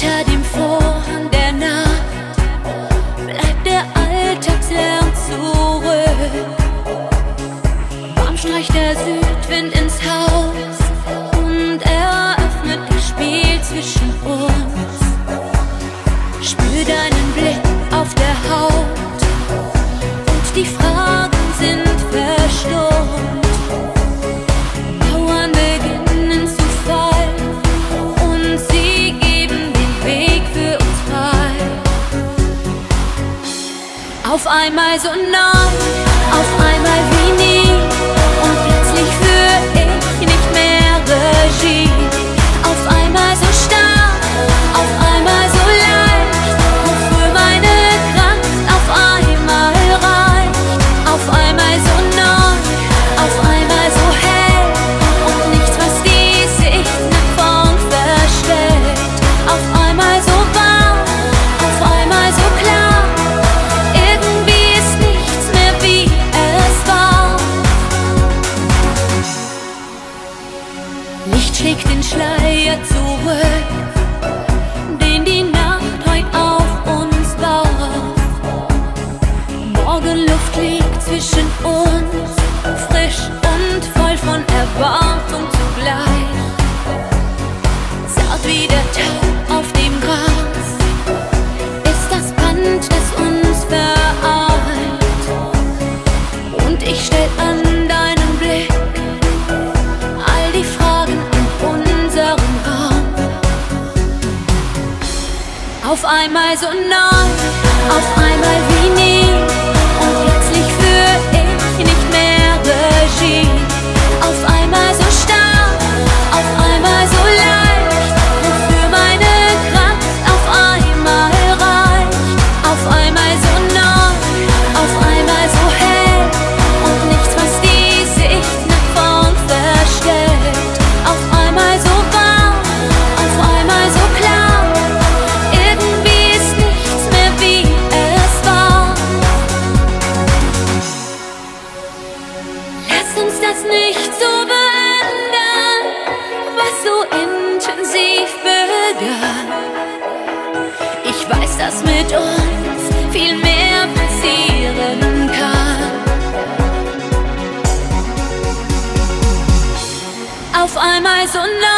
unter dem Vor Auf einmal so neu, auf einmal wie nie. schlägt den Schleier zurück. Auf einmal so neu, auf einmal wie nie. kannst das nicht zu beenden, was so intensiv begann. Ich weiß, dass mit uns viel mehr passieren kann. Auf einmal so nah.